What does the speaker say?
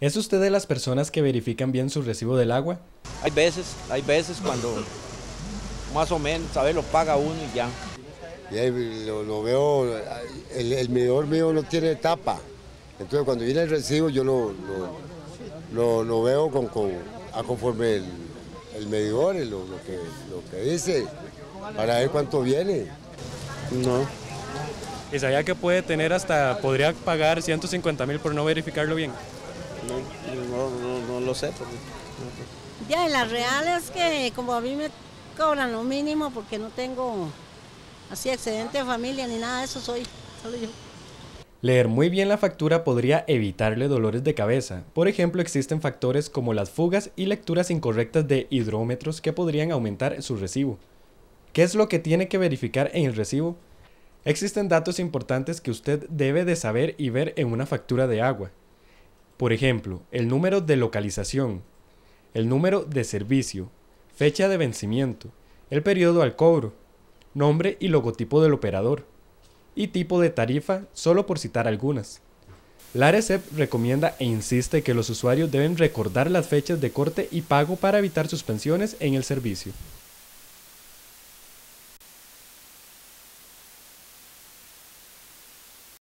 ¿Es usted de las personas que verifican bien su recibo del agua? Hay veces, hay veces cuando más o menos, ¿sabes? Lo paga uno y ya. Y ahí lo, lo veo, el, el medidor mío no tiene tapa. Entonces cuando viene el recibo yo lo, lo, lo- lo veo con, con- a conforme el, el medidor, lo, lo que, lo que dice, para ver cuánto viene. No. ¿Y sabía que puede tener hasta, podría pagar 150 mil por no verificarlo bien? No, no, no, lo sé. porque- Ya, en la real es que como a mí me cobran lo mínimo porque no tengo así excedente de familia ni nada de eso, soy solo yo. Leer muy bien la factura podría evitarle dolores de cabeza. Por ejemplo, existen factores como las fugas y lecturas incorrectas de hidrómetros que podrían aumentar su recibo. ¿Qué es lo que tiene que verificar en el recibo? Existen datos importantes que usted debe de saber y ver en una factura de agua. Por ejemplo, el número de localización, el número de servicio, fecha de vencimiento, el periodo al cobro, nombre y logotipo del operador y tipo de tarifa, solo por citar algunas. La ARECEP recomienda e insiste que los usuarios deben recordar las fechas de corte y pago para evitar suspensiones en el servicio.